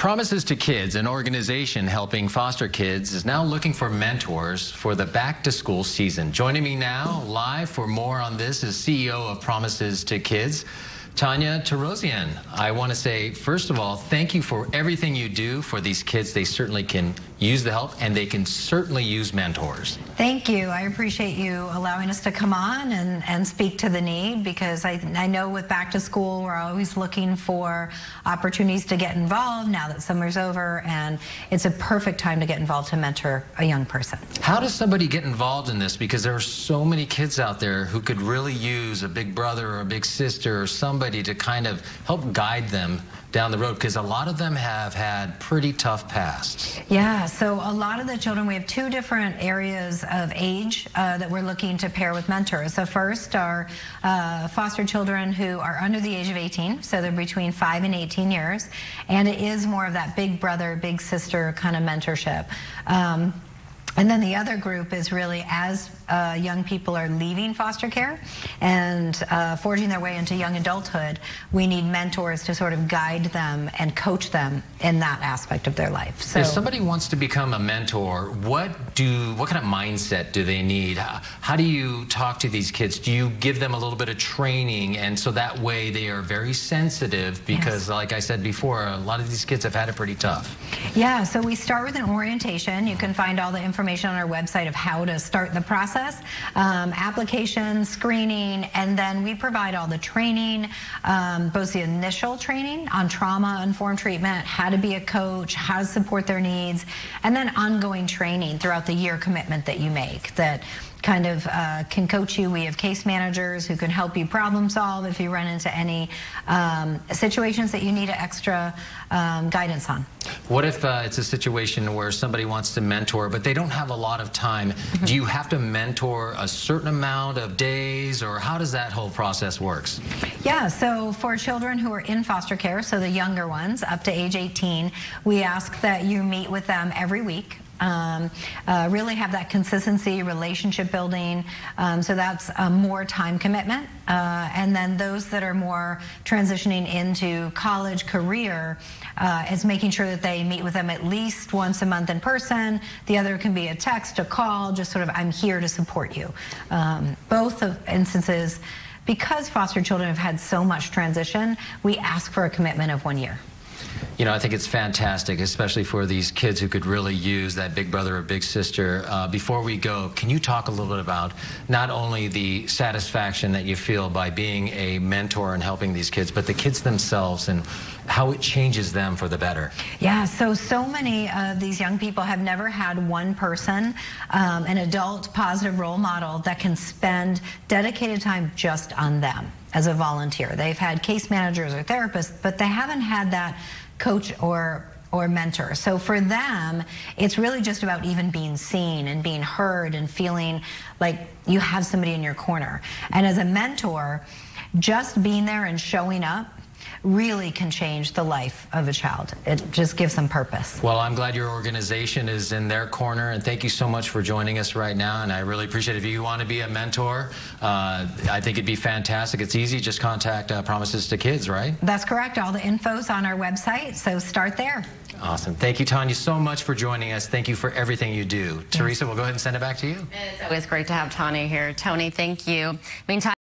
Promises to Kids, an organization helping foster kids, is now looking for mentors for the back to school season. Joining me now live for more on this is CEO of Promises to Kids, Tonya Torosian. I want to say, first of all, thank you for everything you do for these kids. They certainly can use the help and they can certainly use mentors. Thank you. I appreciate you allowing us to come on and, and speak to the need because I, I know with back to school, we're always looking for opportunities to get involved now that summer's over and it's a perfect time to get involved to mentor a young person. How does somebody get involved in this? Because there are so many kids out there who could really use a big brother or a big sister or somebody to kind of help guide them down the road because a lot of them have had pretty tough pasts. Yeah, so a lot of the children, we have two different areas of age uh, that we're looking to pair with mentors. So first are uh, foster children who are under the age of 18, so they're between 5 and 18 years, and it is more of that big brother, big sister kind of mentorship. Um, and then the other group is really as uh, young people are leaving foster care and uh, forging their way into young adulthood, we need mentors to sort of guide them and coach them in that aspect of their life. So if somebody wants to become a mentor, what do what kind of mindset do they need? How do you talk to these kids? Do you give them a little bit of training and so that way they are very sensitive because yes. like I said before, a lot of these kids have had it pretty tough. Yeah, so we start with an orientation. You can find all the information on our website of how to start the process, um, application, screening, and then we provide all the training, um, both the initial training on trauma-informed treatment, how to be a coach, how to support their needs, and then ongoing training throughout the year commitment that you make that kind of uh, can coach you. We have case managers who can help you problem solve if you run into any um, situations that you need extra um, guidance on. What if uh, it's a situation where somebody wants to mentor, but they don't have a lot of time? Mm-hmm. Do you have to mentor a certain amount of days, or how does that whole process works? Yeah, so for children who are in foster care, so the younger ones up to age 18, we ask that you meet with them every week um, uh, really have that consistency, relationship building. Um, so that's a more time commitment. Uh, and then those that are more transitioning into college career uh, is making sure that they meet with them at least once a month in person. The other can be a text, a call, just sort of, I'm here to support you. Um, both of instances, because foster children have had so much transition, we ask for a commitment of one year. You know, I think it's fantastic, especially for these kids who could really use that big brother or big sister. Uh, before we go, can you talk a little bit about not only the satisfaction that you feel by being a mentor and helping these kids, but the kids themselves and how it changes them for the better? Yeah, so, so many of these young people have never had one person, um, an adult positive role model that can spend dedicated time just on them as a volunteer. They've had case managers or therapists, but they haven't had that coach or or mentor. So for them, it's really just about even being seen and being heard and feeling like you have somebody in your corner. And as a mentor, just being there and showing up really can change the life of a child. It just gives them purpose. Well, I'm glad your organization is in their corner, and thank you so much for joining us right now. And I really appreciate it. If you want to be a mentor, uh, I think it'd be fantastic. It's easy. Just contact uh, Promises to Kids, right? That's correct. All the info's on our website, so start there. Awesome. Thank you, Tonya, so much for joining us. Thank you for everything you do. Yes. Teresa, we'll go ahead and send it back to you. It's always great to have Tonya here. Tony, thank you. Meantime,